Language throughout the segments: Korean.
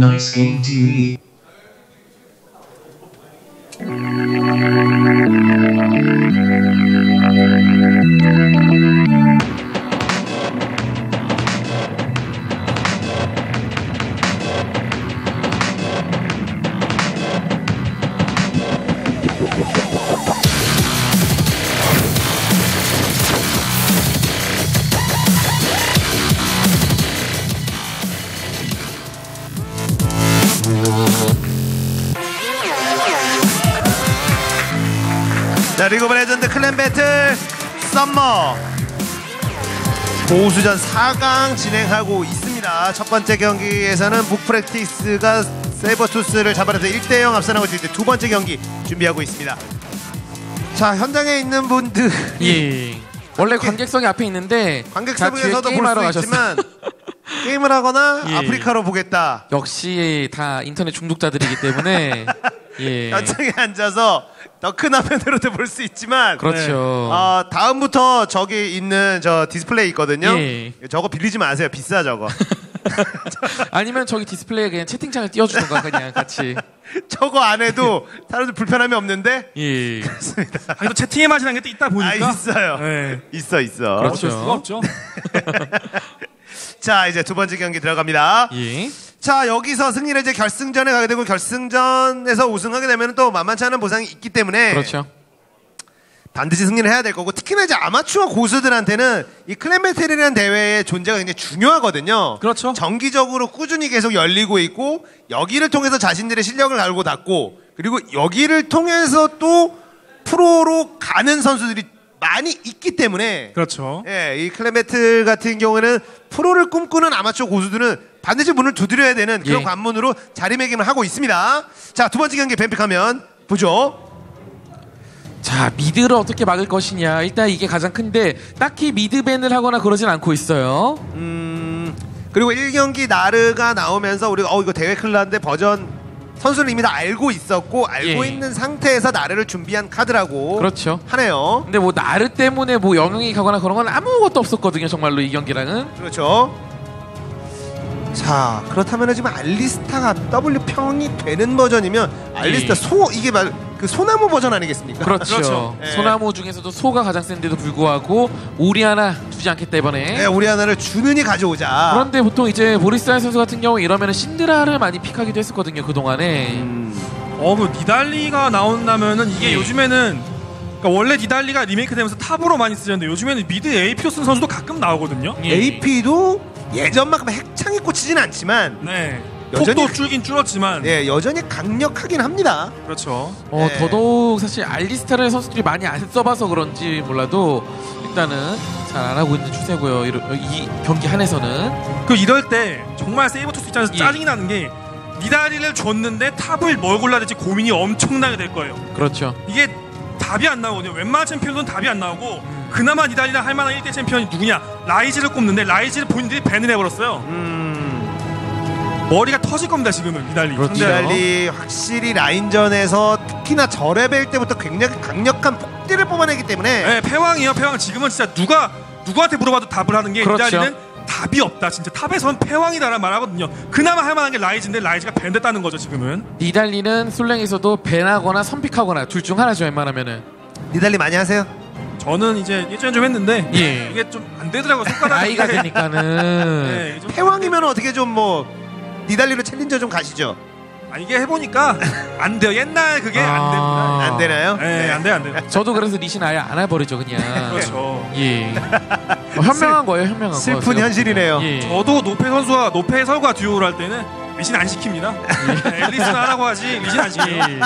Nice Game TV. 고수전 4강 진행하고 있습니다. 첫 번째 경기에서는 Mook Practice가 Sabertooth를 잡아내서 1대0 앞서나가고 두 번째 경기 준비하고 있습니다. 자 현장에 있는 분들 예. 원래 관객석이 앞에 있는데 관객석에서도 볼 수. 있지만 게임을 하거나 예. 아프리카로 보겠다. 역시 다 인터넷 중독자들이기 때문에 예. 현장에 앉아서 더 큰 화면으로도 볼 수 있지만 그렇죠. 어, 다음부터 저기 있는 저 디스플레이 있거든요. 예. 저거 빌리지 마세요. 비싸 저거. 아니면 저기 디스플레이에 그냥 채팅창을 띄워주던가 그냥 같이. 저거 안 해도 사람들 불편함이 없는데 예. 아니 또 채팅의 맛이라는 게 또 있다 보니까 아 있어요. 네. 있어 있어. 그렇죠. 수가 없죠. 자 이제 두 번째 경기 들어갑니다. 예. 자 여기서 승리를 이제 결승전에 가게 되고 결승전에서 우승하게 되면 또 만만치 않은 보상이 있기 때문에 그렇죠. 반드시 승리를 해야 될 거고 특히나 이제 아마추어 고수들한테는 이 클랜베텔이라는 대회의 존재가 굉장히 중요하거든요. 그렇죠. 정기적으로 꾸준히 계속 열리고 있고 여기를 통해서 자신들의 실력을 알고 닦고 그리고 여기를 통해서 또 프로로 가는 선수들이 많이 있기 때문에 그렇죠. 예, 이 클랜베틀 같은 경우에는 프로를 꿈꾸는 아마추어 고수들은 반드시 문을 두드려야 되는 그런 예. 관문으로 자리매김을 하고 있습니다. 자, 두 번째 경기 뱀픽하면 보죠. 자 미드를 어떻게 막을 것이냐 일단 이게 가장 큰데 딱히 미드밴을 하거나 그러진 않고 있어요. 음, 그리고 1경기 나르가 나오면서 우리가 어 이거 대회 클라인데 버전 선수는 이미 다 알고 있었고 알고 예. 있는 상태에서 나르를 준비한 카드라고 그렇죠. 하네요. 근데 뭐 나르 때문에 뭐 영향이 가거나 그런 건 아무것도 없었거든요 정말로 이 경기랑은. 그렇죠. 자 그렇다면 지금 알리스타가 W 평이 되는 버전이면 알리스타 예. 소 이게 말 그 소나무 버전 아니겠습니까? 그렇죠. 그렇죠. 예. 소나무 중에서도 소가 가장 센데도 불구하고 오리 하나 주지 않겠다 이번에. 네, 우리 하나를 주느니 가져오자. 그런데 보통 이제 보리스알 선수 같은 경우 이러면 신드라를 많이 픽하기도 했었거든요 그 동안에. 음, 어, 그 니달리가 나온다면은 이게 예. 요즘에는 그러니까 원래 니달리가 리메이크 되면서 탑으로 많이 쓰는데 요즘에는 미드 APO 쓴 선수도 가끔 나오거든요. 예. AP도 예전만큼 핵창이 꽂히진 않지만 네. 여전히- 폭도 줄긴 줄었지만 예, 여전히 강력하긴 합니다. 그렇죠. 어 네. 더더욱 사실 알리스타를 선수들이 많이 안 써봐서 그런지 몰라도 일단은 잘 안 하고 있는 추세고요. 이러- 이 경기 한에서는 그 이럴 때 정말 Sabertooth 입장에서 예. 짜증이 나는 게 니달리를 줬는데 top을 뭘 골라야 될지 고민이 엄청나게 될 거예요. 그렇죠. 이게 답이 안 나오거든요. 웬만한 챔피언은 답이 안 나오고 그나마 니달리랑 할 만한 1대 챔피언이 누구냐? 라이즈를 꼽는데 라이즈를 본인들이 ban을 해버렸어요. 음, 머리가 터질 겁니다 지금은 니달리. 그렇죠. 니달리 확실히 라인전에서 특히나 저레벨 때부터 굉장히 강력한 폭딜을 뽑아내기 때문에 네, 패왕이에요. 패왕 지금은 진짜 누가 누구한테 물어봐도 답을 하는 게 그렇죠. 니달리는 답이 없다. 진짜 탑에선 패왕이다라는 말하거든요. 그나마 할 만한 게 라이즈인데 라이즈가 밴됐다는 거죠 지금은. 니달리는 솔랭에서도 밴하거나 선픽하거나 둘 중 하나죠 웬만하면은. 니달리 많이 하세요? 저는 이제 예전에 좀 했는데 예. 이게 좀 안 되더라고요. 손가락이. 나이가 되니까는. 네, 좀- 패왕이면 어떻게 좀 뭐 니달리로 챌린저 좀 가시죠? 아, 이게 해보니까 안 돼요. 옛날 그게 안 아. 됩니다. 안 되나요? 네, 안 돼요, 안 돼요. 저도 그래서 리신 아예 안 해버리죠 그냥. 그렇죠. 예. 어, 현명한 거예요 현명한 거. 슬픈. 현실이네요. 예. 저도 노페 선수와 노페 해설과 듀오를 할 때는 리신 안 시킵니다. 네, 앨리스는 하라고 하지 리신 안 시켜요. 예.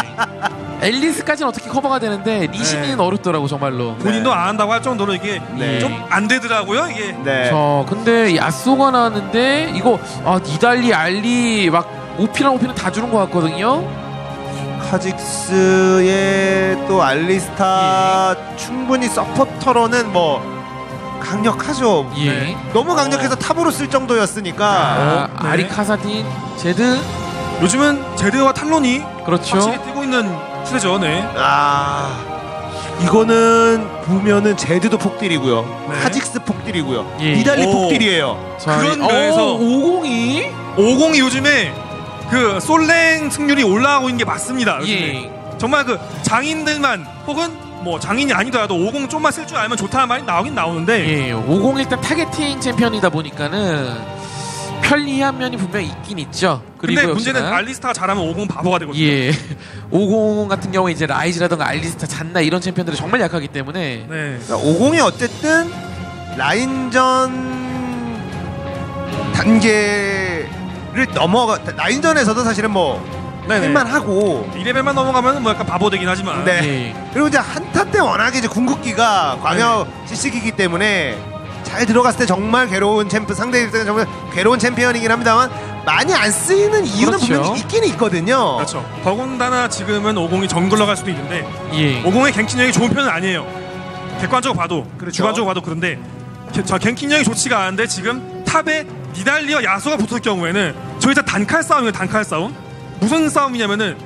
앨리스까지는 어떻게 커버가 되는데 리신은 네. 어렵더라고 정말로. 본인도 안 한다고 할 정도로 이게 네. 좀안 되더라고요. 이게 네. 저 근데 야쏘가 나왔는데 이거 아 니달리 알리 막 OP랑 OP는 다 주는 것 같거든요. 카직스의 또 알리스타 충분히 서포터로는 뭐 강력하죠. 예. 네. 너무 강력해서 탑으로 쓸 정도였으니까 아, 네. 아리카사딘 제드 요즘은 제드와 탈론이 그렇죠. 확실히 뛰고 있는 추세죠. 네. 아 이거는 보면은 제드도 폭딜이고요. 네. 카직스 폭딜이고요. 예. 니달리 오. 폭딜이에요. 자, 그런 이- 면에서 어, 502 50이 요즘에 그 솔랭 승률이 올라가고 있는 게 맞습니다. 요즘에. 예. 정말 그 장인들만 혹은 뭐 장인이 아니더라도 50 좀만 쓸 줄 알면 좋다는 말이 나오긴 나오는데 예, 50 일단 타겟팅 챔피언이다 보니까는 편리한 면이 분명히 있긴 있죠. 그리고 근데 문제는 역시나 알리스타가 잘하면 50 바보가 되거든요. 예, 50 같은 경우에 이제 라이즈라던가 알리스타 잔나 이런 챔피언들이 정말 약하기 때문에 네. 그러니까 오공이 어쨌든 라인전 단계를 넘어가 라인전에서도 사실은 뭐 네네. 할만 하고 2레벨만 넘어가면 뭐 약간 바보 되긴 하지만 네. 예. 그리고 이제 한타 때 워낙에 이제 궁극기가 광역 CC기이기 때문에 잘 들어갔을 때 정말 괴로운 챔프 상대 입장에 정말 괴로운 챔피언이긴 합니다만 많이 안 쓰이는 이유는 그렇죠. 분명히 있긴 있거든요. 그렇죠. 더군다나 지금은 50이 정글러 갈 수도 있는데 예. 50의 갱킹력이 좋은 편은 아니에요. 객관적으로 봐도 그렇죠. 주관적으로 봐도 그런데 저 갱킹력이 좋지가 않은데 지금 탑에 니달리와 야수가 붙을 경우에는 저희 다 단칼 싸움이에요. 단칼 싸움. 무슨 싸움이냐면은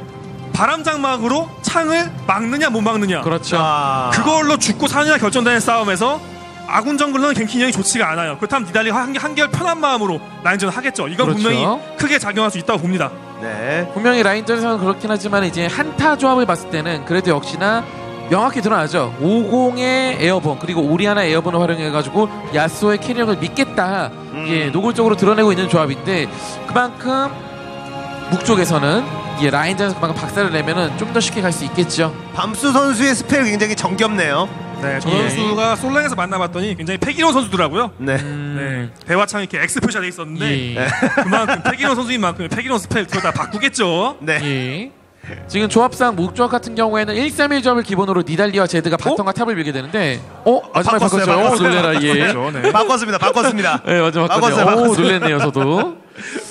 바람 장막으로 창을 막느냐 못 막느냐. 그렇죠. 자, 그걸로 죽고 사느냐 결정되는 싸움에서 아군 정글러는 갱킹력이 좋지가 않아요. 그렇다면 니달리가 한, 한결 편한 마음으로 라인전을 하겠죠. 이건 그렇죠. 분명히 크게 작용할 수 있다고 봅니다. 네. 분명히 라인전에서는 그렇긴 하지만 이제 한타 조합을 봤을 때는 그래도 역시나 명확히 드러나죠. 50의 에어본 그리고 오리아나 airborne을 활용해가지고 야스오의 carry력을 믿겠다. 음. 예, 노골적으로 드러내고 있는 조합인데 그만큼 Mook 쪽에서는 예, 라인전에서 그만큼 박살을 내면은 좀 더 쉽게 갈 수 있겠죠. 밤수 선수의 spell 굉장히 정겹네요. 네, 저 예. 선수가 솔랭에서 만나봤더니 굉장히 패기로운 선수더라고요. 네. 음, 네, 대화창 이렇게 X 표시가 돼 있었는데 예. 그만큼 패기로운 선수인 만큼 패기로운 spell 들어다 바꾸겠죠. 네. 예. 지금 조합상 Mook 조합 같은 경우에는 1-3-1 조합을 기본으로 니달리와 제드가 bottom과 top을 밀게 되는데 어? 마지막에 바꿨어요, 바꿨죠. 어, 바꿨어요. 놀래라 예. 네. 바꿨습니다. 바꿨습니다. 네, 맞아 바꿨어요, 바꿨어요. 오, 바꿨어요. 놀랬네요, 저도.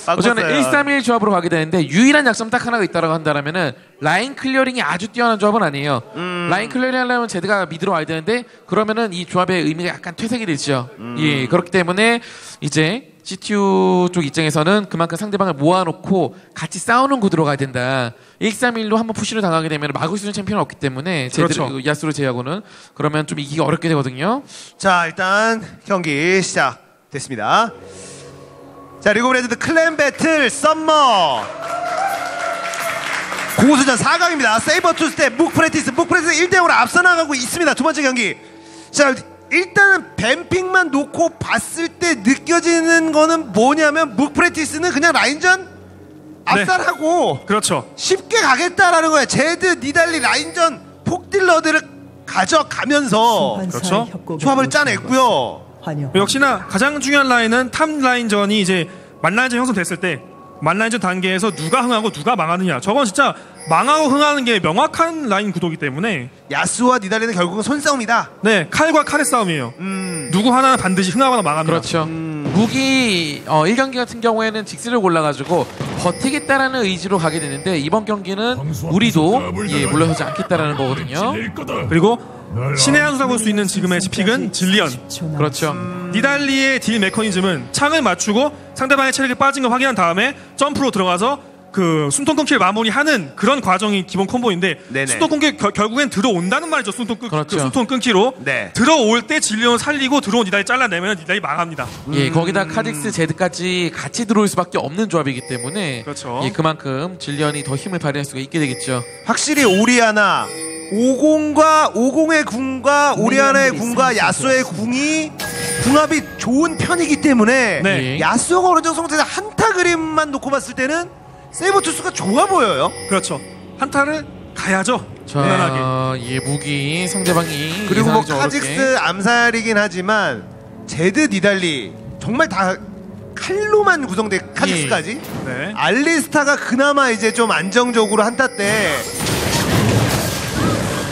어쨌든 바꿨어요. 1-3-1 조합으로 가게 되는데 유일한 약점 딱 하나가 있다고 한다면은 라인 clearing이 아주 뛰어난 조합은 아니에요. 음. 라인 clearing 하려면 제드가 mid로 와야 되는데 그러면은 이 조합의 의미가 약간 퇴색이 되죠. 음. 예, 그렇기 때문에 이제 세투 쪽 입장에서는 그만큼 상대방을 모아놓고 같이 싸우는 구도로 가야 된다. 1-3-1로 한번 push를 당하게 되면 막을 수 있는 챔피언은 없기 때문에 제드 그렇죠. 야스오를 제외하고는 그러면 좀 이기기 어렵게 되거든요. 자 일단 경기 시작됐습니다. 자 리그 오브 레전드 clan battle summer 고수전 4강입니다. Sabertooth 대 Mook Practice Mook Practice 1대0으로 앞서 나가고 있습니다. 두 번째 경기. 자 일단은 ban pick만 놓고 봤을 때 느껴지는 거는 뭐냐면 Mook Practice는 그냥 라인전 압살하고 그렇죠. 쉽게 가겠다라는 거야. 제드 니달리 라인전 폭딜러들을 가져가면서 그렇죠. 조합을 짜냈고요. 환영. 역시나 가장 중요한 라인은 top 라인전이 이제 맞라인전 형성됐을 때 맞라인전 단계에서 누가 흥하고 누가 망하느냐. 저건 진짜 망하고 흥하는 게 명확한 라인 구도기 때문에 야스오와 니달리는 결국은 손싸움이다. 네 칼과 칼의 싸움이에요. 음. 누구 하나는 반드시 흥하거나 망합니다. 그렇죠. Mook이 어, 1경기 같은 경우에는 직스를 골라가지고 버티겠다라는 의지로 가게 되는데 이번 경기는 우리도 예, 물러서지 않겠다라는 거거든요. 그리고 신의 한 수라 볼 수 있는 지금의 pick은 질리언. 그렇죠. 니달리의 딜 메커니즘은 창을 맞추고 상대방의 체력이 빠진 걸 확인한 다음에 점프로 들어가서 그 숨통 끊기를 마무리하는 그런 과정이 기본 콤보인데 네네. 숨통 끊기 결, 결국엔 들어온다는 말이죠. 숨통 끊 그렇죠. 그 숨통 끊기로 네. 들어올 때 질리언을 살리고 들어온 니달리 잘라내면 니달리 망합니다. 예, 거기다 카직스 제드까지 같이 들어올 수밖에 없는 조합이기 때문에 그렇죠. 예, 그만큼 질리언이 더 힘을 발휘할 수가 있게 되겠죠. 확실히 오리아나 50과 50의 궁과 오리아나의 궁과 야스의 궁이 궁합이 좋은 편이기 때문에 네. 예. 야스가 어느 정도 상태에서 한타 그림만 놓고 봤을 때는 세이버투스가 좋아 보여요. 그렇죠. 한타를 가야죠. 자, 무난하게. 예, 무기 상대방이 그리고 뭐. 카직스 암살이긴 하지만 제드 니달리 정말 다 칼로만 구성된 카직스까지 네. 알리스타가 그나마 이제 좀 안정적으로 한타 때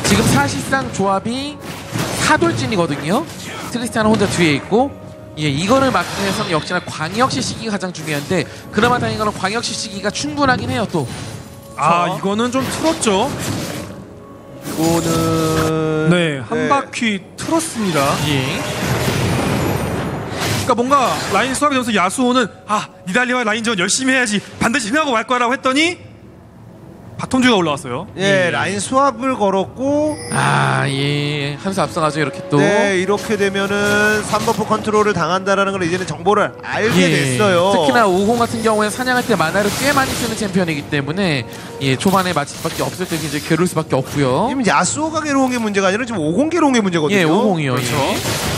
지금 사실상 조합이 사돌진이거든요. 트리스타는 혼자 뒤에 있고 예, 이거를 막기 위해서는 역시나 광역 시 시기가 가장 중요한데 그나마 다행인 거는 광역 시 시기가 충분하긴 해요 또. 아 저. 이거는 좀 틀었죠. 이거는 네, 한 바퀴 틀었습니다. 예. 그러니까 뭔가 라인 swap이 되면서 야스오는 아 니달리와 라인전 열심히 해야지 반드시 흥하고 말 거라고 했더니 bottom 듀오가 올라왔어요. 예, 라인 swap을 걸었고 아 예 한수 앞서가죠 이렇게 또 네, 이렇게 되면은 3buff 컨트롤을 당한다라는 걸 이제는 정보를 알게 예, 됐어요. 특히나 50 같은 경우에 사냥할 때 마나를 꽤 많이 쓰는 챔피언이기 때문에 예 초반에 맞을 수밖에 없을 때 이제 괴로울 수밖에 없고요. 지금 야수오가 괴로운 게 문제가 아니라 지금 50 괴로운 게 문제거든요. 예 오공이요. 그렇죠. 예.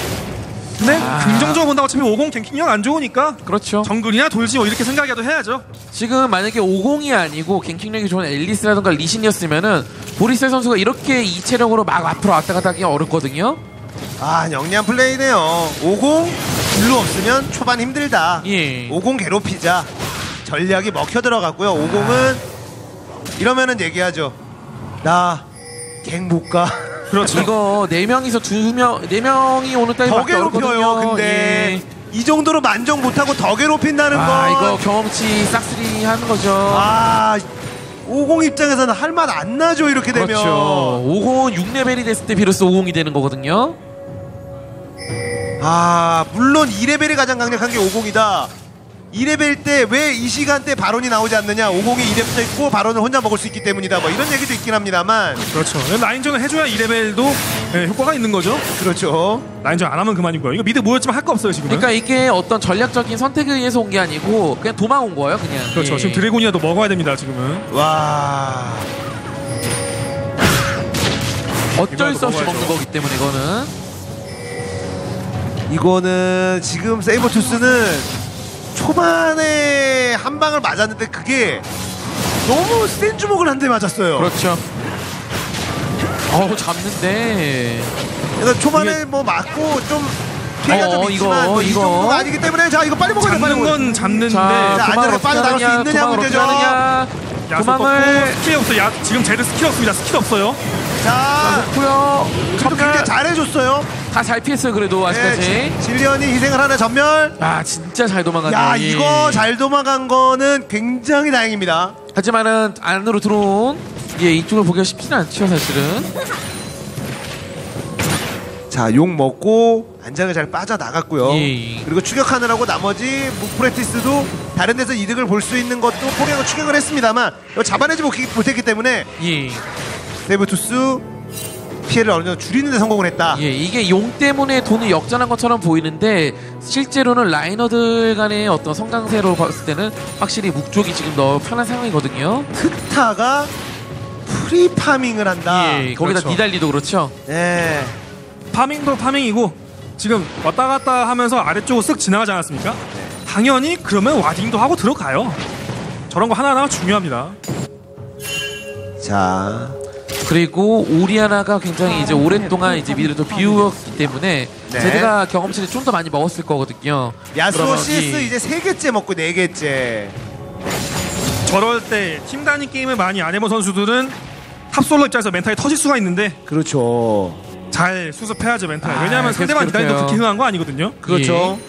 근데 아. 긍정적으로 본다고 어차피 오공 ganking력 안 좋으니까 그렇죠. 정글이나 돌지 뭐 이렇게 생각이라도 해야죠. 지금 만약에 오공이 아니고 ganking력이 좋은 앨리스라든가 리신이었으면은 보리셀 선수가 이렇게 이 체력으로 막 앞으로 왔다 갔다 하기 어렵거든요. 아, 영리한 플레이네요. 50 블루 없으면 초반 힘들다. 예. 50 괴롭히자. 전략이 먹혀 들어갔고요. 50은 이러면은 얘기하죠. 나 갱못 가. 그렇죠. 이거 네 명이서 두 명, 네 명이 더 따위밖에 괴롭혀요. 근데 예. 이 정도로 만족 못하고 더 괴롭힌다는 건아 이거 경험치 싹쓸이 하는 거죠. 아, 50 입장에서는 할 맛 안 나죠. 이렇게 되면. 그렇죠. 50 6레벨이 됐을 때 비로소 50이 되는 거거든요. 아, 물론 2레벨이 가장 강력한 게 오공이다. 2레벨 때 왜 이 시간대 바론이 나오지 않느냐 오공이 2레벨 있고 바론을 혼자 먹을 수 있기 때문이다 뭐 이런 얘기도 있긴 합니다만 그렇죠. 라인전을 해줘야 2레벨도 예, 효과가 있는 거죠. 그렇죠 라인전 안 하면 그만이고요. 이거 mid 모였지만 할 거 없어요 지금. 그러니까 이게 어떤 전략적인 선택에 의해서 온 게 아니고 그냥 도망 온 거예요, 그냥. 그렇죠. 예. 지금 드래곤이라도 먹어야 됩니다 지금은. 와 어쩔 수 없이 먹어야죠. 먹는 거기 때문에 이거는 이거는 지금 세이버투스는 초반에 한 방을 맞았는데 그게 너무 센 주먹을 한 대 맞았어요 그렇죠. 어우 잡는데 그래서 초반에 뭐 맞고 좀 피해가 어, 좀 있지만 뭐이 이거. 정도가 아니기 때문에 자 이거 빨리 먹어야 돼 빨리 잡는 건 잡는데 자, 안전하게 어떻게 빠져나갈 수 있느냐 문제죠. 야수 도망을 스킬이 없어. 야 지금 제드 스킬 없습니다. 스킬 없어요. 자 고요 그래도 굉장히 잘해줬어요 다 잘 피했어요 그래도 아직까지. 네, 지- 질리언이 희생을 하나 점멸 아 진짜 잘 도망갔네요. 야 예. 이거 잘 도망간 거는 굉장히 다행입니다 하지만은 안으로 들어온 예 이쪽을 보기가 쉽지는 않죠 사실은. 자 용 먹고 안장을 잘 빠져나갔고요 예. 그리고 추격하느라고 나머지 묵 프랙티스도 다른 데서 이득을 볼 수 있는 것도 포기하고 추격을 했습니다만 이거 잡아내지 못- 못했기 때문에 예. 세이버투스 피해를 어느 정도 줄이는 데 성공을 했다 예, 이게 용 때문에 돈을 역전한 것처럼 보이는데 실제로는 liner들 간의 어떤 성장세로 봤을 때는 확실히 묵 쪽이 지금 더 편한 상황이거든요. 트타가 free farming을 한다 예, 거기다 그렇죠. 니달리도 그렇죠. 네. farming도 farming이고 지금 왔다 갔다 하면서 아래쪽으로 쓱 지나가지 않았습니까? 당연히 그러면 warding도 하고 들어가요. 저런 거 하나하나 중요합니다. 자 그리고 오리아나가 굉장히 이제 오랫동안 이제 mid를 비우었기 때문에 네. 제드가 경험치를 좀 더 많이 먹었을 거거든요. 그러면 CS 이- 이제 세 개째 먹고 네 개째 저럴 때 팀 단위 게임을 많이 안 해본 선수들은 top solo 입장에서 멘탈이 터질 수가 있는데 그렇죠 잘 수습해야죠 멘탈. 아, 왜냐하면 상대방 기다리도 그렇게요. 그렇게 흥한 거 아니거든요. 그렇죠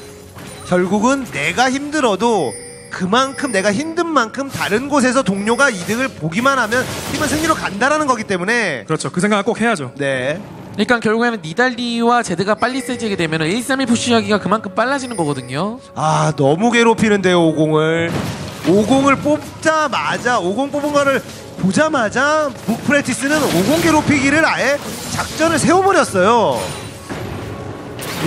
결국은 내가 힘들어도 그만큼 내가 힘든 만큼 다른 곳에서 동료가 이득을 보기만 하면 팀은 승리로 간다라는 거기 때문에 그렇죠. 그 생각을 꼭 해야죠. 네 그러니까 결국에는 니달리와 제드가 빨리 세지게 되면 1, 3일 푸시하기가 그만큼 빨라지는 거거든요. 아 너무 괴롭히는데요 50을 50을 뽑자마자 50 뽑은 거를 보자마자 북프레티스는 50 괴롭히기를 아예 작전을 세워버렸어요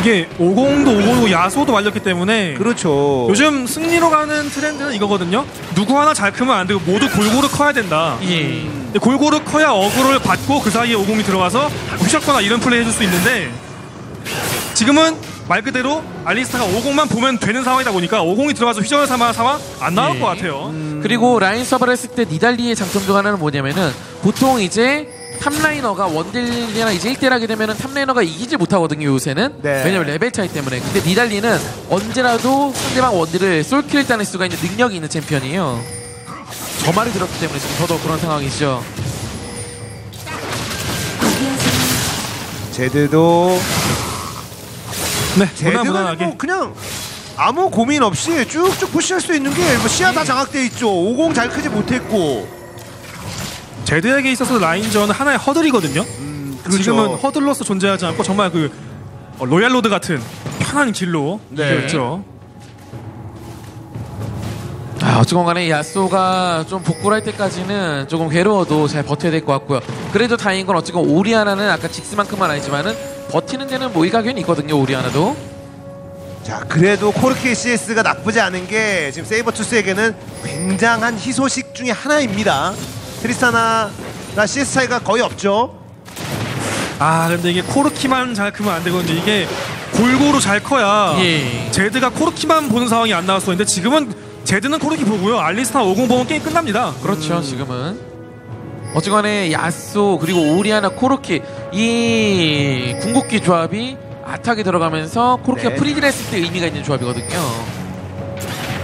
이게 50도 50이고 야소도 말렸기 때문에 그렇죠 요즘 승리로 가는 트렌드는 이거거든요. 누구 하나 잘 크면 안 되고 모두 골고루 커야 된다. 예. 근데 골고루 커야 어그로를 받고 그 사이에 50이 들어가서 휘젓거나 이런 플레이 해줄 수 있는데 지금은 말 그대로 알리스타가 50만 보면 되는 상황이다 보니까 50이 들어가서 휘저을 삼아 상황 안 나올 예. 것 같아요. 그리고 라인 swap을 했을 때 니달리의 장점 중 하나는 뭐냐면은 보통 이제 top liner가 원딜이랑 이제 1대1 하게 되면은 top liner가 이기지 못하거든요 요새는 네. 왜냐면 레벨 차이 때문에 근데 니달리는 언제라도 상대방 원딜을 솔킬을 따낼 수가 있는 능력이 있는 챔피언이에요 점화를 들었기 때문에 지금 더더욱 그런 상황이죠 제드도 네, 제드가 무난무난하게. 뭐 그냥 아무 고민 없이 쭉쭉 푸시할 수 있는 게 뭐 시야 다 장악돼 있죠 50 잘 크지 못했고 제드에게 있어서 라인전은 하나의 허들이거든요. 그렇죠. 지금은 허들로서 존재하지 않고 정말 그 어, royal road 같은 편한 길로 네. 그렇죠. 아 어쨌건 간에 야쏘가 좀 복구를 할 때까지는 조금 괴로워도 잘 버텨야 될 것 같고요. 그래도 다행인 건 어쨌건 오리아나는 아까 직스만큼만 아니지만은 버티는 데는 뭐 일가견이 있거든요. 오리아나도. 자 그래도 코르키 CS가 나쁘지 않은 게 지금 세이버투스에게는 굉장한 희소식 중에 하나입니다. 트리스타나가 CS 차이가 거의 없죠. 아 근데 이게 코르키만 잘 크면 안 되거든요. 이게 골고루 잘 커야 예. 제드가 코르키만 보는 상황이 안 나왔었는데 지금은 제드는 코르키 보고요. 알리스타 50 보면 게임 끝납니다. 그렇죠. 지금은. 어쨌건에 야쏘 그리고 오리아나 코르키 이 궁극기 조합이 한타에 들어가면서 코르키가 네. free deal 했을 때 의미가 있는 조합이거든요.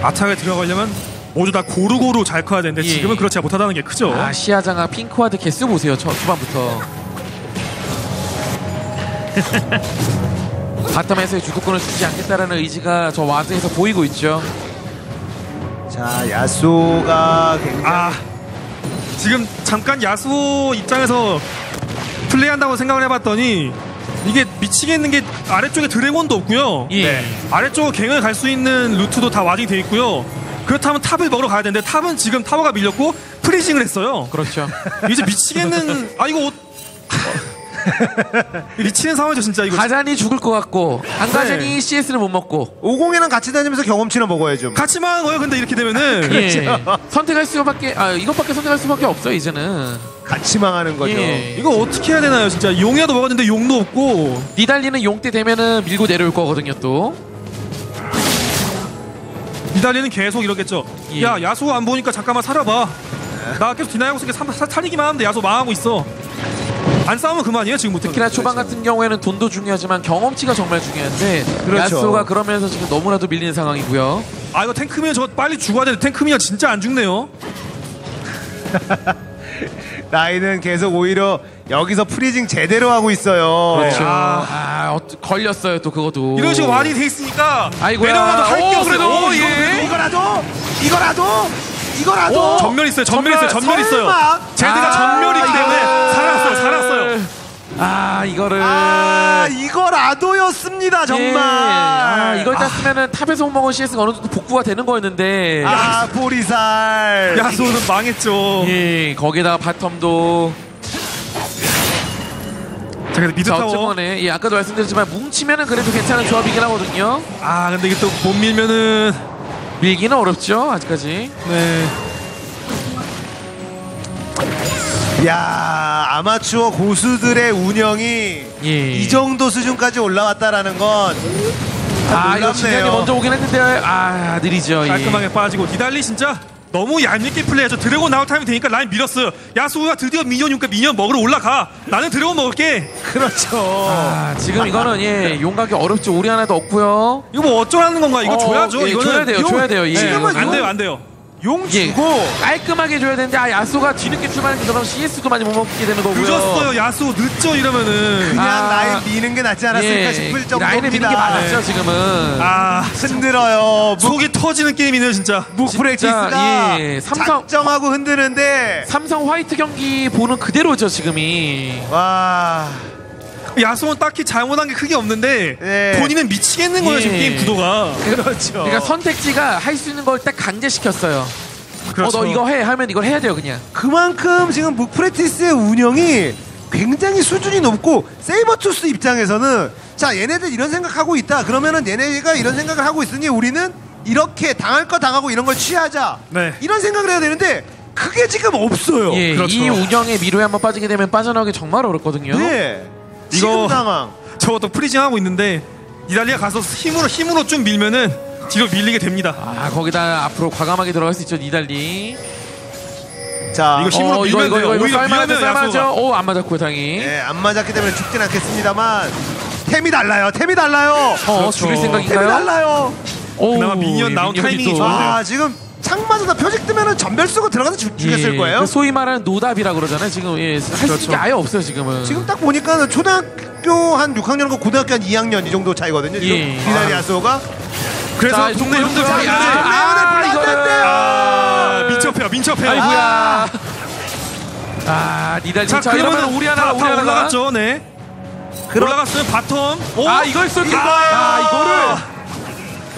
한타에 들어가려면 모두 다 고루고루 잘 커야 되는데 예. 지금은 그렇지 못하다는 게 크죠. 아 시야 장악 pink ward 개수 보세요. 첫 초반부터. bottom에서의 주도권을 주지 않겠다라는 의지가 저 ward에서 보이고 있죠. 자 야소가 굉장히 아 지금 잠깐 야수 입장에서 플레이한다고 생각을 해봤더니 이게 미치겠는 게 아래쪽에 드래곤도 없고요. 예. 네. 아래쪽 gank을 갈 수 있는 루트도 다 warding 돼 있고요. 그렇다면 top을 먹으러 가야 되는데 top은 지금 타워가 밀렸고 freezing을 했어요. 그렇죠. 이제 미치겠는 아 이거 어- 미치는 상황이죠 진짜 이거. 가자니 죽을 것 같고 안 가자니 CS를 못 먹고 오공에는 같이 다니면서 경험치나 먹어야죠. 같이 망한 거예요. 근데 이렇게 되면은 예. 선택할 수밖에 아 이것밖에 선택할 수밖에 없어 이제는 같이 망하는 거죠. 예. 이거 어떻게 해야 되나요 진짜 용이라도 먹었는데 용도 없고 니달리는 용때 되면은 밀고 내려올 거거든요 또 이달리는 계속 이러겠죠. 예. 야 야수 안 보니까 잠깐만 살아봐. 나 계속 디나이하고 있으니까 살리기만 하는데 야수 망하고 있어. 안 싸우면 그만이에요 지금부터. 특히나 초반 같은 경우에는 돈도 중요하지만 경험치가 정말 중요한데 그렇죠. 야스오가 그러면서 지금 너무나도 밀리는 상황이고요 아 이거 탱크미어 저 빨리 죽어야 되는데 탱크미어 진짜 안 죽네요. 나이는 계속 오히려 여기서 freezing 제대로 하고 있어요. 그렇죠 아. 아, 어, 걸렸어요 또 그것도 이런 식으로 warding 돼 있으니까 아이고야. 내려가도 할게 오, 없어요. 그래도, 오, 이거 예. 이거라도 이거라도 이거라도 오, 점멸 있어요. 점멸 있어요. 점멸 있어요. 제드가 아, 점멸이기 때문에 이거를. 살았어요. 살았어요. 아 이거를 아 이거라도였습니다 정말. 예. 아 이걸 땄으면은 top에서 못 먹은 CS가 어느 정도 복구가 되는 거였는데 아 보리셀. 야수는 망했죠. 예 거기다가 bottom도 자 그래서 mid 자 타워. 어쨌거나 예 아까도 말씀드렸지만 뭉치면은 그래도 괜찮은 조합이긴 하거든요 아 근데 이게 또 못 밀면은 밀기는 어렵죠 아직까지 네. 야 아마추어 고수들의 운영이 예. 이 정도 수준까지 올라왔다라는 건 아 이거 진현이. 먼저 오긴 했는데 아 느리죠 예. 깔끔하게 빠지고 니달리 진짜 너무 얄밉게 플레이하죠. dragon 나올 타임이 되니까 라인 밀었어요. 야수가 드디어 minion이니까 minion 먹으러 올라가. 나는 dragon 먹을게. 그렇죠. 아 지금 이거는 예 용각이 어렵죠 오리아나도 없고요 이거 뭐 어쩌라는 건가? 이거 어, 줘야죠. 예, 이거는 줘야 돼요 용- 줘야 돼요 예. 지금은 안 용- 돼요, 안 돼요. 용 예. 주고 깔끔하게 줘야 되는데 아 야수가 뒤늦게 출발했는데 그럼 CS도 많이 못 먹게 되는 거고요 늦었어요. 야수 늦죠 이러면은. 그냥 아. 라인 미는 게 낫지 않았을까 예, 싶을 이 라인을 미는 게 정도입니다. 맞았죠 지금은 아 흔들어요. 무, 속이 터지는 게임이네요 진짜. 무프레티스가 예, 삼성- 작정하고 흔드는데 삼성 화이트 경기 보는 그대로죠 지금이 와 야수는 딱히 잘못한 게 크게 없는데 네. 본인은 미치겠는 거예요 예. 지금 게임 구도가. 그렇죠. 그러니까 선택지가 할 수 있는 걸 딱 강제시켰어요 그렇죠. 어 너 이거 해 하면 이걸 해야 돼요 그냥 그만큼 지금 무프레티스의 운영이 굉장히 수준이 높고 세이버투스 입장에서는 자 얘네들 이런 생각하고 있다 그러면은 얘네가 이런 생각을 하고 있으니 우리는 이렇게 당할 거 당하고 이런 걸 취하자 네. 이런 생각을 해야 되는데 그게 지금 없어요 예, 그렇죠. 이 운영에 미로에 한번 빠지게 되면 빠져나오기 정말 어렵거든요 네 지금 이거- 상황 저것도 freezing 하고 있는데 니달리가 가서 힘으로 힘으로 좀 밀면은 뒤로 밀리게 됩니다. 아 거기다 앞으로 과감하게 들어갈 수 있죠 니달리 자 이거 힘으로 어, 이거 밀면 이거 돼요. 이거 이거 오히려 싸울만하죠 밀면 싸울만하죠 야수가. 오 안 맞았고요 당연히 예, 안 맞았기 때문에 죽진 않겠습니다만 템이 달라요 템이 달라요 어 그렇죠. 죽일 템이 생각인가요? 달라요 오, 그나마 minion 나온 타이밍이 또- 좋아요. 아 지금 창 맞았다 표식 뜨면은 전멸 쓰고 들어가서 죽, 죽였을 예, 거예요? 그 소위 말하는 노답이라 그러잖아요. 지금 예, 할수 있는 그렇죠. 게 아예 없어요 지금은. 지금 딱 보니까 초등학교 한 6학년과 고등학교 한 2학년 이 정도 차이거든요. 지금. 예. 니달리 야수가. 그래서 자, 동네 형들 자, 중에 아, 아, 아, 이거는 아, 민첩해요, 민첩해요. 아이고야. 아. 니달리 자, 자, 그러면 오리아나 다, 오리아나 다 올라갔죠, 네. 그럼- 올라갔으면 bottom. 오? 아 이걸 쏠 아, 아, 이거를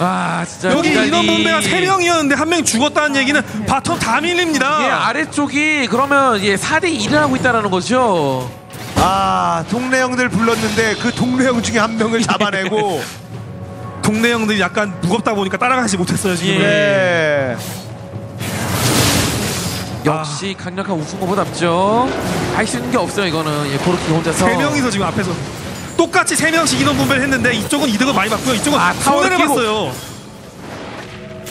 아 진짜 여기. 인원 분배가 3명이었는데 한명 죽었다는 얘기는 bottom 다 밀립니다. 예, 아래쪽이 그러면 예 4대 1을 하고 있다라는 거죠. 아 동네 형들 불렀는데 그 동네 형 중에 한 명을 잡아내고 동네 형들이 약간 무겁다 보니까 따라가지 못했어요 지금. 예. 네. 역시 강력한 우승후보답죠. 할 수 있는 게 없어요 이거는 예, 코르키 혼자서. 세 명이서 지금 앞에서 똑같이 세 명씩 인원 분배를 했는데 이쪽은 이득을 많이 받고요. 이쪽은 아, 타워를 손해를 끼고. 봤어요.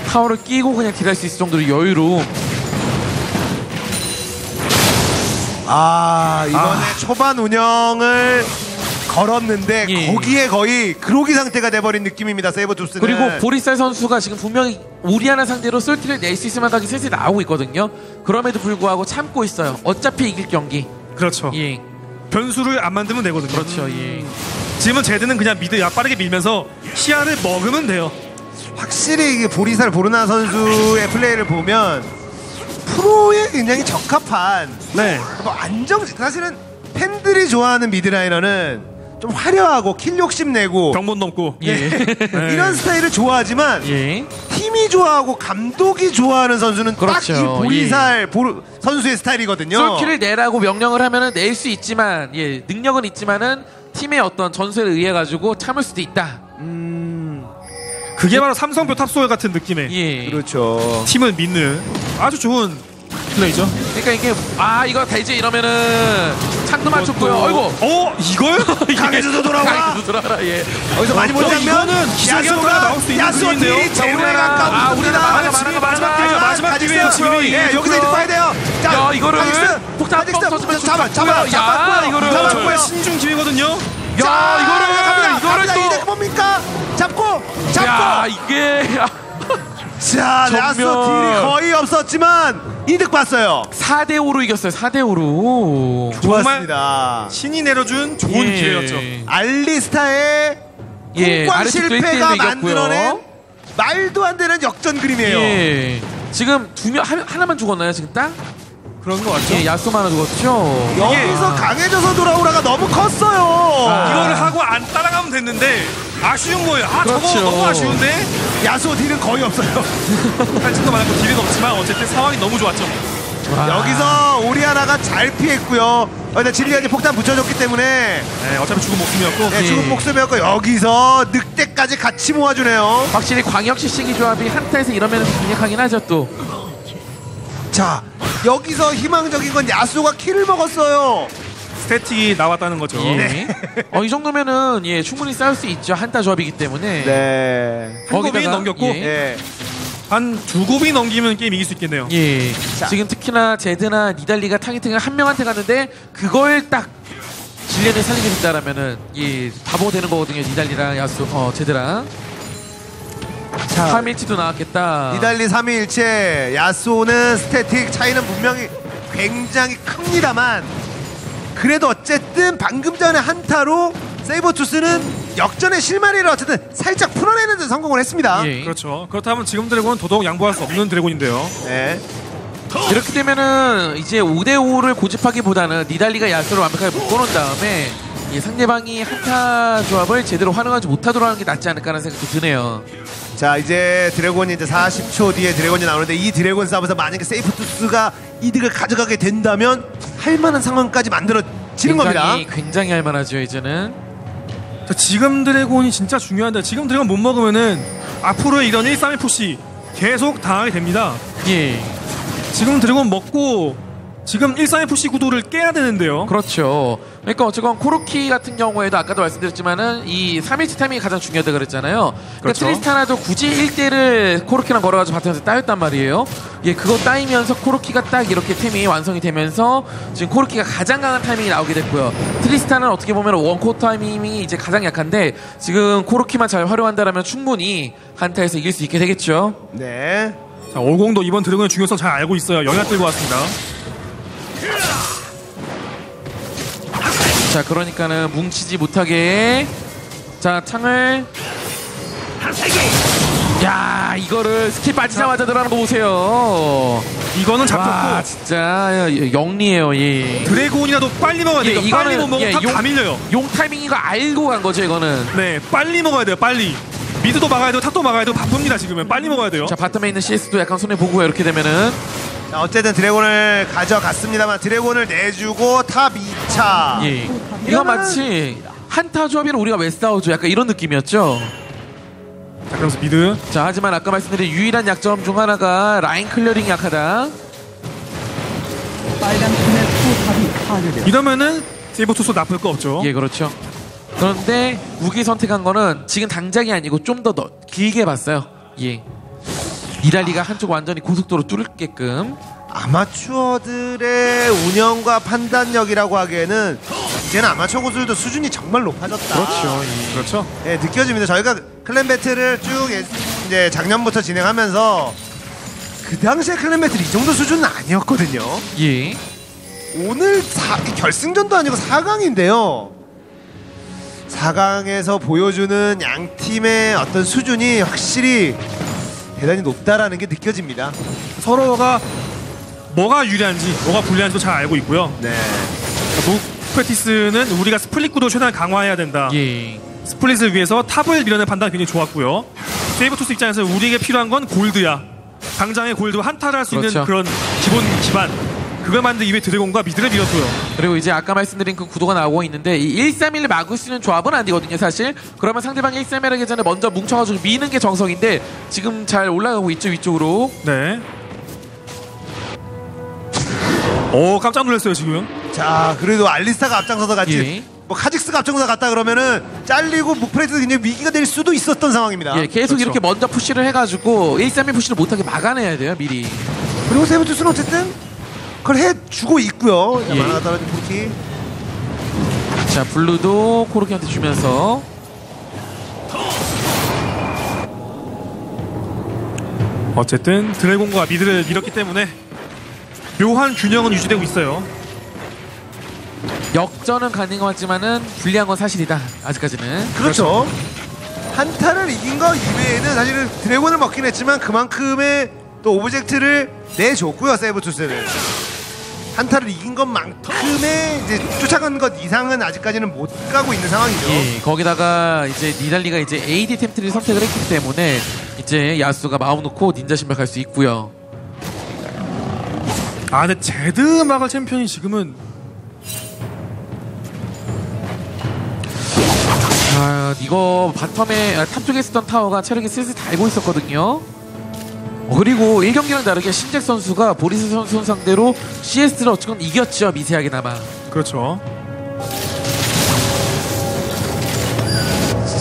타워를 끼고 그냥 딜할 수 있을 정도로 여유로움. 아 이번에 초반 운영을 걸었는데 예. 거기에 거의 그로기 상태가 돼버린 느낌입니다 세이버 투스는 그리고 보리쌀 선수가 지금 분명히 우리하나 상대로 솔티를 낼 수 있을 만하게 슬슬 나오고 있거든요. 그럼에도 불구하고 참고 있어요. 어차피 이길 경기. 그렇죠. 예, 변수를 안 만들면 되거든요. 그렇죠. 예. 지금은 제드는 그냥 미드 야 빠르게 밀면서 시야를 먹으면 돼요. 확실히 이게 보리살 보르나 선수의 플레이를 보면 프로에 굉장히 적합한 네. 뭐 안정 사실은 팬들이 좋아하는 미드라이너는 좀 화려하고 킬 욕심 내고 병못 넘고. 예. 네. 이런 스타일을 좋아하지만 예. 팀이 좋아하고 감독이 좋아하는 선수는 그렇죠. 딱이 보리살 보르, 선수의 스타일이거든요. 솔킬을 내라고 명령을 하면은 낼 수 있지만 예 능력은 있지만은 팀의 어떤 전술에 의해 가지고 참을 수도 있다. 그게 바로 삼성표 탑소열 같은 느낌의 예. 그렇죠. 팀을 믿는 아주 좋은 플레이죠. 그러니까 이게 아 이거 되지 이러면은 창도 맞췄고요. 어이구. 어 이걸? 강해져서 돌아와. 강해져서 돌아와라. 예. 어디서 많이 장면? 이거는 기술적으로 나올 수 있는 제일 우리나라- 가까운 아, 우리나라. 마지막, 마지막, 마지막 기회예요. 마지막 가직스 기회예요. 지금 예, 이 여기서 이제 봐야 돼요. 자, 야, 이거를 폭탄 터지면 잡아, 죽- 잡아. 야, 이거를. 정말 신중 기회거든요. 야, 자, 이거를. 이거를. 또 뭡니까? 잡고, 잡고. 야, 이게 자, 라스. 딜이 거의 없었지만 이득 봤어요. 4대 5로 이겼어요. 4대 5로. 좋았습니다. 신이 내려준 좋은 예. 기회였죠. 알리스타의 예, 공관 실패가 1대1로 이겼고요. 만들어낸 말도 안 되는 역전 그림이에요. 예. 지금 두명 하나만 죽었나요? 지금 딱? 그런 거 같죠? 예, 야쏘 하나 죽었죠. 여기서 강해져서 돌아오라가 너무 컸어요. 아. 이거를 하고 안 따라가면 됐는데 아쉬운 거예요. 아 그렇죠. 저거 너무 아쉬운데 야수 딜은 거의 없어요. 탈진도 많았고 딜은 없지만 어쨌든 상황이 너무 좋았죠. 와. 여기서 오리아나가 잘 피했고요. 어, 근데 진리안이 폭탄 붙여줬기 때문에 네, 어차피 죽은 목숨이었고 네, 죽은 예. 목숨이었고 여기서 늑대까지 같이 모아주네요. 확실히 광역시 시기 조합이 한타에서 이러면 강력하긴 하죠 또. 자 여기서 희망적인 건 야수가 kill을 먹었어요. 스태틱이 나왔다는 거죠. 예. 어, 이 정도면은 예, 충분히 싸울 수 있죠. 한타 조합이기 때문에. 네. 한 고비 넘겼고 예. 예. 한두 고비 넘기면 게임 이길 수 있겠네요. 예. 자. 지금 특히나 제드나 니달리가 targeting을 한 명한테 갔는데 그걸 딱 질리언이 살리게 된다라면은 예, 바보 되는 거거든요. 니달리랑 야수 어, 제드랑. 자 파밀티도 나왔겠다. 니달리 삼위일체 야수는 스태틱 차이는 분명히 굉장히 큽니다만 그래도 어쨌든 방금 전에 한타로 세이버투스는 역전의 실마리를 어쨌든 살짝 풀어내는 데 성공을 했습니다. 예. 그렇죠. 그렇다면 지금 dragon은 더더욱 양보할 수 없는 dragon인데요. 네. 이렇게 되면은 이제 5대5를 고집하기보다는 니달리가 야수를 완벽하게 묶어놓은 다음에 이 상대방이 한타 조합을 제대로 활용하지 못하도록 하는 게 낫지 않을까라는 생각도 드네요. 자 이제 dragon이 이제 40초 뒤에 dragon이 나오는데 이 dragon 싸움에서 만약에 세이버투스가 이득을 가져가게 된다면 할 만한 상황까지 만들어지는 겁니다. 굉장히 굉장히 할만하죠 이제는. 자, 지금 dragon이 진짜 중요한데 지금 dragon 못 먹으면은 앞으로의 이런 1, 3, 1 push 계속 당하게 됩니다. 예. 지금 dragon 먹고 지금 1, 3, 1 push 구도를 깨야 되는데요. 그렇죠. 그러니까 어쨌건 코르키 같은 경우에도 아까도 말씀드렸지만은 이 3일치 타이밍이 가장 중요하다 그랬잖아요. 그러니까 그렇죠. 트리스타나도 굳이 1대를 코르키랑 걸어가지고 bottom에서 따였단 말이에요. 예, 그거 따이면서 코르키가 딱 이렇게 템이 완성이 되면서 지금 코르키가 가장 강한 타이밍이 나오게 됐고요. 트리스타나는 어떻게 보면 원코 타이밍이 이제 가장 약한데 지금 코르키만 잘 활용한다라면 충분히 한타에서 이길 수 있게 되겠죠. 네. 자, 올공도 이번 dragon의 중요성 잘 알고 있어요. 영약 들고 왔습니다. 자, 그러니까는 뭉치지 못하게 자 창을 야 이거를 스킬 빠지자마자 들어가는 거 보세요. 이거는 와 잡혔고 진짜 영리해요. 예. dragon이라도 빨리 먹어야 돼요. 예, 빨리 못 먹으면 예, 용- 다 밀려요. 용 타이밍 이거 알고 간 거죠 이거는. 네, 빨리 먹어야 돼요. 빨리. mid도 막아야 되고 top도 막아야 되고 바쁩니다 지금은 빨리 먹어야 돼요. 자 bottom에 있는 CS도 약간 손해 보고요. 이렇게 되면은 자, 어쨌든 dragon을 가져갔습니다만 dragon을 내주고 top 2차. 예. 이거 마치 한타 조합이랑 우리가 왜 싸우죠? 약간 이런 느낌이었죠. 자 그러면서 mid 자 하지만 아까 말씀드린 유일한 약점 중 하나가 line clearing이 약하다. 빨간 팀의 포탑이 파괴되었습니다. 이러면은 세이버투스 나쁠 거 없죠. 예 그렇죠. 그런데 무기 선택한 거는 지금 당장이 아니고 좀 더 길게 봤어요. 예. 이달리가 한쪽 완전히 고속도로 뚫게끔 아마추어들의 운영과 판단력이라고 하기에는 이제는 아마추어 고수들도 수준이 정말 높아졌다. 그렇죠. 그렇죠. 예, 느껴집니다. 저희가 클랜 배틀을 쭉 예- 이제 작년부터 진행하면서 그 당시에 클랜 배틀 이 정도 수준은 아니었거든요. 예. 오늘 사, 결승전도 아니고 4강인데요. 4강에서 보여주는 양 팀의 어떤 수준이 확실히 대단히 높다라는 게 느껴집니다. 서로가 뭐가 유리한지 뭐가 불리한지도 잘 알고 있고요. 네. Mook Practice는 우리가 split 구도 최대한 강화해야 된다. 예. split을 위해서 top을 밀어낸 판단이 굉장히 좋았고요. 세이버투스 입장에서 우리에게 필요한 건 골드야. 당장의 골드 한타를 할수 그렇죠. 있는 그런 기본 기반. 그걸 만든 이후에 드래곤과 미드를 밀었고요. 그리고 이제 아까 말씀드린 그 구도가 나오고 있는데 이 131을 막을 수 있는 조합은 안 되거든요 사실 그러면 상대방 131 하기 전에 먼저 뭉쳐가지고 미는 게 정석인데 지금 잘 올라가고 있죠 위쪽으로 네. 오 깜짝 놀랐어요 지금. 자, 그래도 알리스타가 앞장서서 같이 예. 뭐 카직스가 앞장서서 갔다 그러면은 잘리고 묵프레트도 굉장히 위기가 될 수도 있었던 상황입니다. 예, 계속 그렇죠. 이렇게 먼저 푸시를 해가지고 131 푸시를 못하게 막아내야 돼요 미리 그리고 세이버투스는 어쨌든 그걸 해주고 있고요. 자, 예. 떨어진 쿠키. 자 blue도 코르키한테 주면서 어쨌든 dragon과 mid를 밀었기 때문에 묘한 균형은 유지되고 있어요. 역전은 가능하지만은 불리한 건 사실이다 아직까지는 그렇죠. 한타를 이긴 거 이외에는 사실은 dragon을 먹긴 했지만 그만큼의 또 object를 내줬고요 세이버투스는 한타를 이긴 것만큼의 이제 쫓아간 것 이상은 아직까지는 못 가고 있는 상황이죠. 예, 거기다가 이제 니달리가 이제 AD 템트리를 선택을 했기 때문에 이제 야수가 마음 놓고 닌자 신발 갈 수 있고요 아 근데 제드 마갈 챔피언이 지금은 아 이거 bottom에 아, top 쪽에 있었던 타워가 체력이 슬슬 달고 있었거든요. 어, 그리고 1경기랑 다르게 신잭 선수가 보리스 선수 상대로 CS를 어쨌건 이겼죠 미세하게나마. 그렇죠.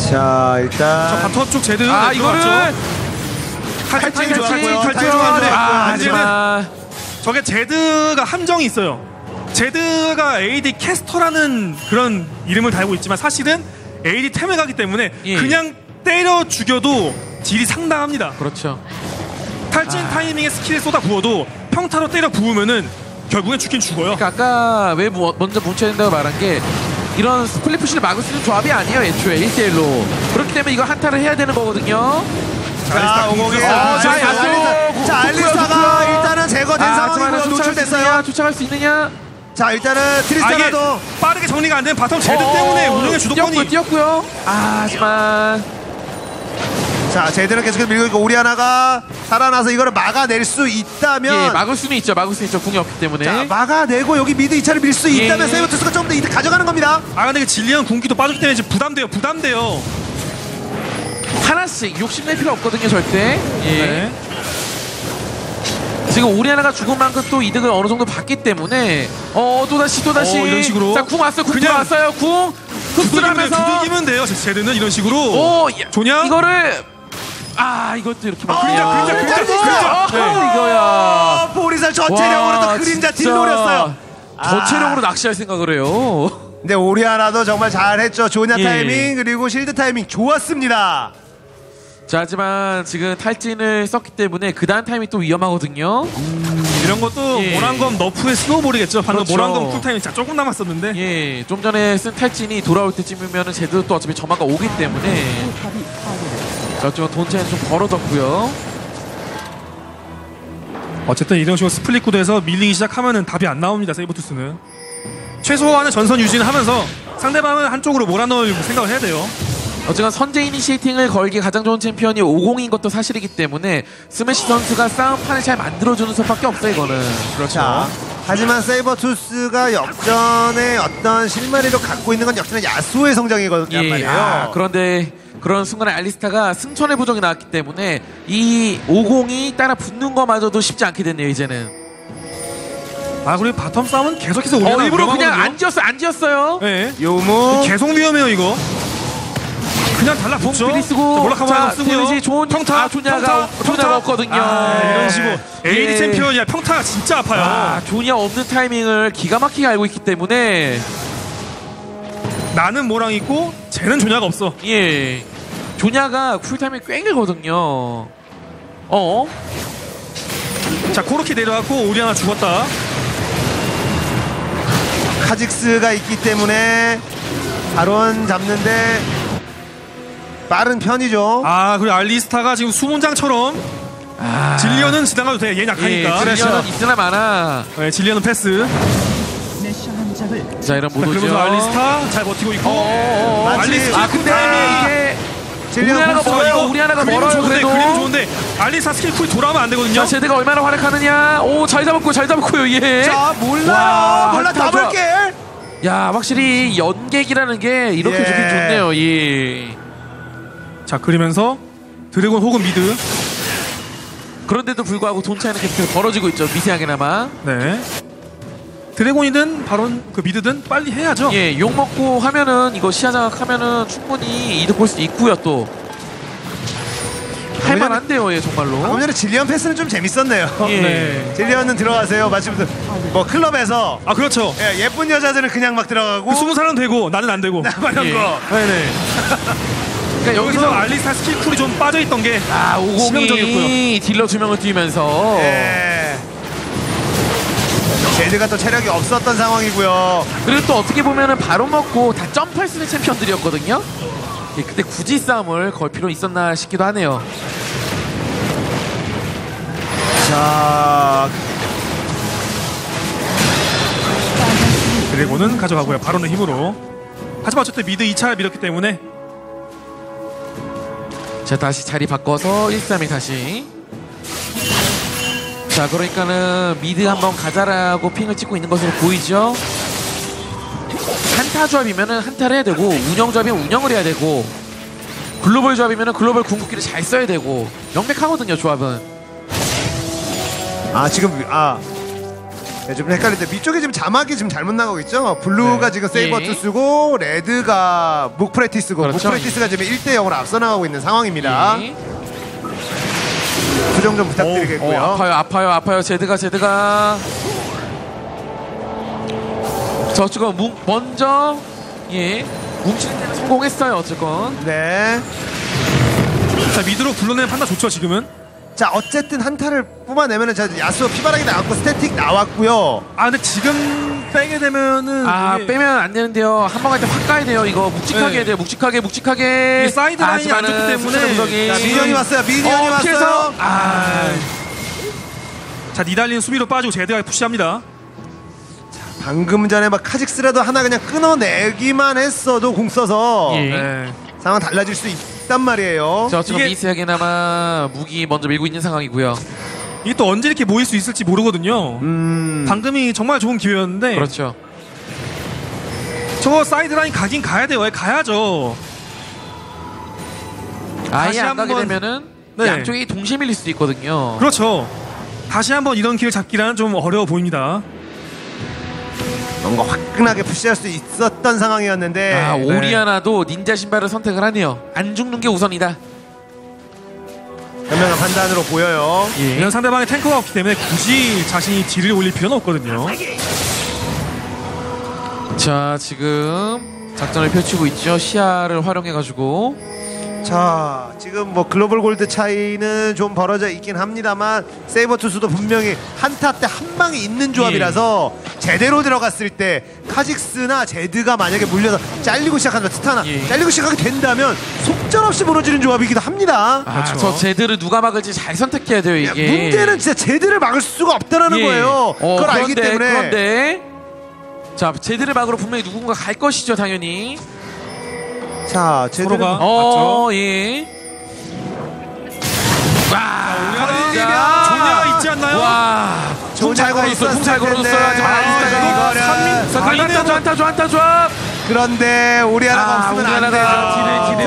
자 일단 자 bottom 쪽 제드 아. 이거를 탈진 탈진 좋았고요. 탈진 좋았는데. 아, 하지만 저게 제드가 함정이 있어요. 제드가 AD 캐스터라는 그런 이름을 달고 있지만 사실은 AD 템을 가기 때문에 예. 그냥 때려 죽여도 딜이 상당합니다. 그렇죠. 탈진 아. 타이밍에 스킬을 쏟아 부어도 평타로 때려 부으면은 결국엔 죽긴 죽어요. 그러니까 아까 왜 무- 먼저 뭉쳐야 된다고 말한 게 이런 스플릿 푸시를 막을 수 있는 조합이 아니에요 애초에 1대1로 그렇기 때문에 이거 한타를 해야 되는 거거든요 자 오공에 어, 자. 야수. 자 알리스타가 좋고요. 일단은 제거된 아, 수 노출됐어요. 있느냐 쫓아갈 수 있느냐 자 일단은 아, 이게 트리스타나도 빠르게 정리가 안 되면 바텀 제드 어, 때문에 운영의 주도권이 뛰었고요 아 하지만 자 제대로 계속해서 밀고 있고 오리아나가 살아나서 이거를 막아낼 수 있다면 예 막을 수는 있죠 막을 수 있죠 궁이 없기 때문에 자 막아내고 여기 미드 2차를 밀수 예. 있다면 세이버투스가 좀 더 이득 가져가는 겁니다. 아 근데 그 질리안 군기도 빠졌기 때문에 지금 부담돼요. 부담돼요. 하나씩 욕심낼 필요 없거든요 절대 예 네. 지금 오리아나가 죽은 만큼 또 이득을 어느 정도 받기 때문에 어 또다시 또다시 어, 이런 식으로. 자궁 왔어요 궁 그냥 들어왔어요 궁 흡수하면서 두들기면 돼요. 제- 제드는 이런 식으로. 오 야, 조냐? 이거를 아 이것도 이렇게 막 그림자, 그림자, 그림자, 그림자. 네. 이거야 어, 보리살 전체력으로 또 와, 그림자 딜 진짜 노렸어요. 전체력으로 낚시할 생각을 해요 근데 오리아나도 정말 잘했죠. 조냐 예. 타이밍 그리고 실드 타이밍 좋았습니다. 자 하지만 지금 탈진을 썼기 때문에 그 다음 타임이 또 위험하거든요 이런 것도 예. 모란검 너프의 snowball이겠죠. 방금 그렇죠. 몰락검 cool time이 진짜 조금 남았었는데. 예, 좀 전에 쓴 탈진이 돌아올 때쯤이면 제대로 또 어차피 점화가 오기 때문에 포탑이 파괴되었습니다. 자, 어쩌면 돈 차이는 좀 벌어졌고요. 어쨌든 이런 식으로 split 구도에서 밀리기 시작하면은 답이 안 나옵니다. 세이버투스는. 최소한의 전선 유지는 하면서 상대방을 한쪽으로 몰아넣을 생각을 해야 돼요. 어쨌건 선제 initiating을 걸기 가장 좋은 챔피언이 오공인 것도 사실이기 때문에 스매시 선수가 싸움판을 잘 만들어주는 수밖에 없어요 이거는 그렇죠 자, 하지만 세이버투스가 역전의 어떤 실마리로 갖고 있는 건 역시나 야수의 성장이거든요. 예, 말이에요. 아, 그런데 그런 순간에 알리스타가 승천의 부적이 나왔기 때문에 이 오공이 따라 붙는 거마저도 쉽지 않게 됐네요 이제는 아 그리고 bottom 싸움은 계속해서 오리아나 어 일부러 그냥. 안 지었어 안 지었어요 네. 요우무 계속 위험해요 이거. 그냥 달라붙죠. 몽필이 쓰고 몰락하고 쓰고요. 데미지 좋은 평타, 아, 조냐가 평타, 조냐가. 없거든요 아, 이런 식으로 AD 예. 챔피언이야 평타가 진짜 아파요. 아 조냐 없는 타이밍을 기가 막히게 알고 있기 때문에 나는 몰락 있고 쟤는 조냐가 없어. 예 조냐가 cool time이 꽤 길거든요 어? 자 코르키 내려왔고 오리아나 죽었다. 카직스가 있기 때문에 바론 잡는데 빠른 편이죠. 아 그리고 알리스타가 지금 수문장처럼 아 질리언은 지나가도 돼. 얘 예, 약하니까. 질리언은 있으나 마나 네, 질리언은 패스. 자 이런 그러면서 알리스타 잘 버티고 있고. 어어어 마치- 알리스타 아 근데 아. 이게 오리아나가 멀어요 오리아나가 멀어요 좋은데 그래도 그림 좋은데 알리스타 skill cool 돌아오면 안 되거든요. 자 제드가 얼마나 활약하느냐 오 잘 잡았고 잘 잡았고요 예. 자. 와, 몰락 좋아. Double kill. 야 확실히 연계라는 게 이렇게 예. 좋긴 좋네요 예. 자 그러면서 드래곤 혹은 mid. 그런데도 불구하고 돈 차이는 계속 벌어지고 있죠 미세하게나마 네. 드래곤이든 바론 그 mid든 빨리 해야죠. 예, 욕 먹고 하면은 이거 시야 장악하면은 충분히 이득 볼 수 있고요 또 할만한데요 예 정말로 방금 전에 질리언 패스는 좀 재밌었네요. 예. 네. 질리언은 들어가세요. 마침 뭐 클럽에서 아 그렇죠. 예, 예쁜 여자들은 그냥 막 들어가고 그 스무 살은 되고 나는 안 되고. 막 이런 예. 거. 네네. 그러니까 여기서 여기서 알리스타 skill cool이 좀 빠져 있던 게 아 치명적이었고요. 오공이 딜러 두 명을 띄우면서 예. 제드가 또 체력이 없었던 상황이고요. 그리고 또 어떻게 보면 은 바로 먹고 다 점프할 수 있는 챔피언들이었거든요 예, 그때 굳이 싸움을 걸 필요 있었나 싶기도 하네요 자, 드래곤은 가져가고요. 바론의 힘으로. 하지만 어쨌든 미드 2차를 밀었기 때문에 자 다시 자리 바꿔서 1-3이 다시 자 그러니까는 미드 한번 가자라고 핑을 찍고 있는 것으로 보이죠 한타 조합이면은 한타를 해야 되고 운영 조합이면 운영을 해야 되고 글로벌 조합이면은 글로벌 궁극기를 잘 써야 되고 명백하거든요 조합은 아 지금 아. 네, 좀 헷갈리는데 위쪽에 지금 자막이 지금 잘못 나가고 있죠? 블루가 네. 지금 세이버투 예. 쓰고 레드가 Mook Practice고 그렇죠. Mook Practice가 지금 1대 0으로 앞서 나가고 있는 상황입니다. 예. 수정 좀 어, 부탁드리겠고요. 아파요 아파요 아파요 제드가 제드가 저쪽은 뭉, 먼저 예 뭉치는 데는 성공했어요 어쨌건 네. 자 mid로 불러내는 판단 좋죠 지금은. 자 어쨌든 한타를 뽑아내면은 자 야수 어 피바닥이 나왔고 스태틱 나왔고요. 아 근데 지금 빼게 되면은 아 이게 빼면 안 되는데요 한 번 갈 때 확 가야 돼요 이거 묵직하게 네. 해야 돼요 묵직하게 묵직하게 이 사이드 라인이 안 좋기 때문에 자 미니언이 왔어요. 미니언이 어, 왔어요. 피해서 아 자 니달리 수비로 빠지고 제드가 push합니다. 방금 전에 막 카직스라도 하나 그냥 끊어내기만 했어도 궁 써서 예. 네. 상황 달라질 수 있 단 말이에요. 자 지금 이게- 미세하게나마 Mook이 먼저 밀고 있는 상황이고요 이게 또 언제 이렇게 모일 수 있을지 모르거든요. 음. 방금이 정말 좋은 기회였는데 그렇죠 저거 사이드 라인 가긴 가야 돼요. 예, 가야죠. 아예 다시 안 가게 한번- 되면은 네. 양쪽이 동시에 밀릴 수도 있거든요 그렇죠. 다시 한번 이런 기회 잡기란 좀 어려워 보입니다. 뭔가 화끈하게 푸시할 수 있었던 상황이었는데 아 네. 오리아나도 닌자 신발을 선택을 하네요 안 죽는 게 우선이다 현명한 판단으로 보여요. 예. 왜냐면 상대방의 탱커가 없기 때문에 굳이 자신이 딜을 올릴 필요는 없거든요. 자 지금 작전을 펼치고 있죠 시야를 활용해가지고 자 지금 뭐 글로벌 골드 차이는 좀 벌어져 있긴 합니다만 세이버 투수도 분명히 한타 때 한 방이 있는 조합이라서 제대로 들어갔을 때 카직스나 제드가 만약에 물려서 잘리고 시작한다 트타나 예. 잘리고 시작하게 된다면 속절없이 무너지는 조합이기도 합니다. 아, 그렇죠. 저 제드를 누가 막을지 잘 선택해야 돼요 야, 이게 문제는 진짜 제드를 막을 수가 없다라는 예. 거예요. 어, 그걸 알기 그런데, 때문에 그런데 자 제드를 막으러 분명히 누군가 갈 것이죠 당연히 자, 제대로 서로가 어, 예. 와, 걸리면 조냐가 있지 않나요? 와, 잘 조냐가 걸었어, 있었을 잘 걸었어요. 텐데. 하지만 아, 이거는 한타 조합, 한타 조합. 그런데 우리아나가 아, 없으면 안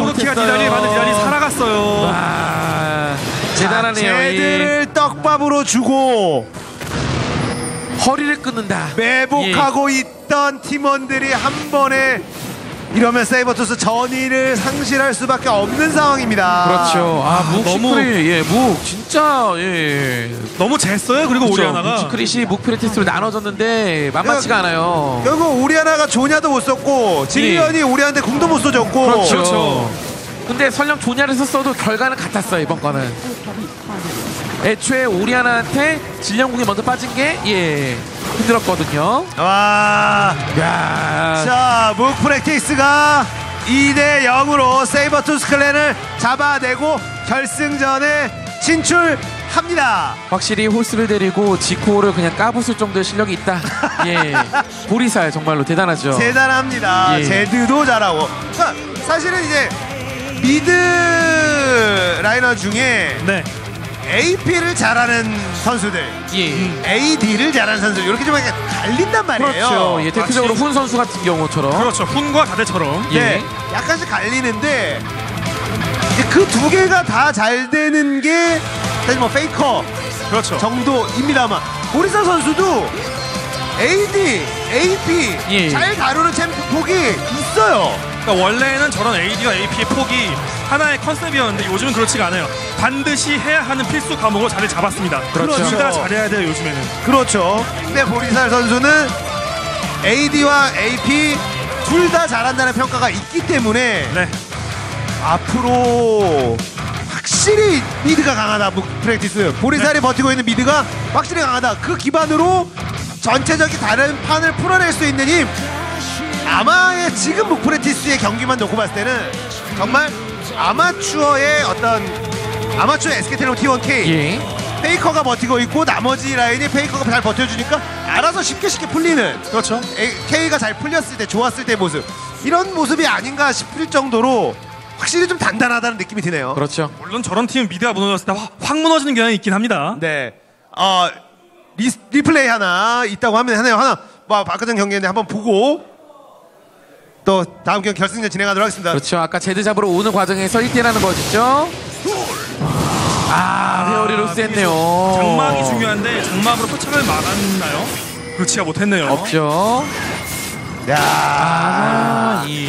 코르키가 못했어요. 니달리 받는 니달리 살아갔어요. 와, 대단하네요. 예. 제드를 떡밥으로 주고 허리를 끊는다. 매복하고 있던 팀원들이 한 번에 이러면 세이버투스 전의를 상실할 수밖에 없는 상황입니다. 그렇죠. 아, 묵 너무- 시크릿, 예, 묵 진짜 예. 너무 쟀어요. 그리고 그렇죠. 오리아나가 묵시크릿이 묵 프랙티스로 나눠졌는데 만만치가 않아요. 결국 오리아나가 조냐도 못 썼고 질리언이 우리한테 궁도 못 써줬고 그렇죠. 그렇죠. 근데 설령 조냐를 썼어도 결과는 같았어요 이번 거는. 애초에 오리아나한테 질리언 궁이 먼저 빠진 게 예. 힘들었거든요. 와. 야. 자, 묵 프랙티스가 2대 0으로 세이버투스 clan을 잡아내고 결승전에 진출합니다. 확실히 홀스를 데리고 지코를 그냥 까부술 정도의 실력이 있다. 예. 보리살 정말로 대단하죠. 대단합니다. 예. 제드도 잘하고. 사실은 이제 mid laner 중에 네. AP를 잘하는 선수들, 예. AD를 잘하는 선수들 이렇게 좀 약간 갈린단 말이에요. 그렇죠. 예, 대표적으로 훈 선수 같은 경우처럼. 그렇죠. 훈과 다대처럼. 예. 네, 약간씩 갈리는데 이제 그 두 개가 다 잘 되는 게 사실 뭐 페이커 그렇죠. 정도입니다만 보리사 선수도 AD, AP 예. 잘 다루는 챔프 폭이 있어요. 그러니까 원래는 저런 AD와 AP의 폭이 하나의 컨셉이었는데 요즘은 그렇지가 않아요. 반드시 해야 하는 필수 과목으로 자리 잡았습니다. 그렇죠. 둘다 잘해야 돼요 요즘에는. 그렇죠. 근데 보리살 선수는 AD와 AP 둘 다 잘한다는 평가가 있기 때문에 네. 앞으로 확실히 mid가 강하다 무- 프랙티스 보리살이 버티고 있는 mid가 확실히 강하다 그 기반으로 전체적인 다른 판을 풀어낼 수 있는 힘 아마의 지금 묵프랙티스의 경기만 놓고 봤을 때는 정말 아마추어의 어떤 아마추어 SK텔레콤 T1K 예. 페이커가 버티고 있고 나머지 라인이 페이커가 잘 버텨주니까 알아서 쉽게 쉽게 풀리는 그렇죠. K가 잘 풀렸을 때 좋았을 때 모습 이런 모습이 아닌가 싶을 정도로 확실히 좀 단단하다는 느낌이 드네요. 그렇죠. 물론 저런 팀 mid가 무너졌을 때 확 무너지는 경향이 있긴 합니다. 네. 어 리, 리플레이 하나 있다고 하면 하네요. 하나 뭐 아까 전 경기인데 한번 보고 또 다음 경기 결승전 진행하도록 하겠습니다. 그렇죠. 아까 제드 잡으러 오는 과정에서 1대라는 거죠. 아, 회오리로 셌네요. 장막이 중요한데 장막으로 표창을 막았나요? 그렇지가 못했네요. 없죠. 야 아, 예.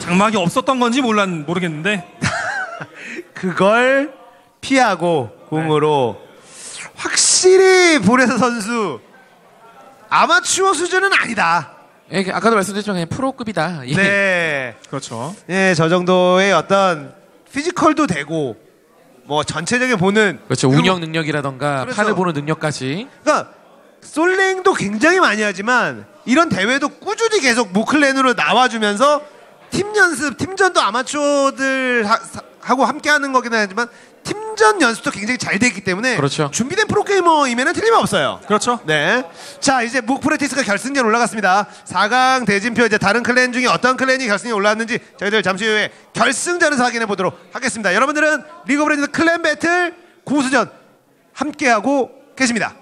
장막이 없었던 건지 몰랐 모르겠는데 그걸 피하고 공으로 확실히 보레사 선수 아마추어 수준은 아니다. 예, 아까도 말씀드렸지만 그냥 프로급이다. 예. 네. 그렇죠. 예, 저 정도의 어떤 피지컬도 되고 뭐 전체적인 보는 그렇죠. 그리고 운영 능력이라던가 그래서- 판을 보는 능력까지. 그러니까 솔랭도 굉장히 많이 하지만 이런 대회도 꾸준히 계속 무클랜으로 나와주면서 팀 연습, 팀전도 아마추어들 하, 고 함께 하는 거긴 하지만 팀전 연습도 굉장히 잘돼 있기 때문에 그렇죠. 준비된 프로게이머임에는 틀림없어요. 그렇죠. 네. 자, 이제 묵프랙티스가 결승전 올라갔습니다. 4강 대진표 이제 다른 clan 중에 어떤 clan이 결승에 올라왔는지 저희들 잠시 후에 결승전에서 확인해 보도록 하겠습니다. 여러분들은 리그 오브 레전드 클랜 배틀 고수전 함께하고 계십니다.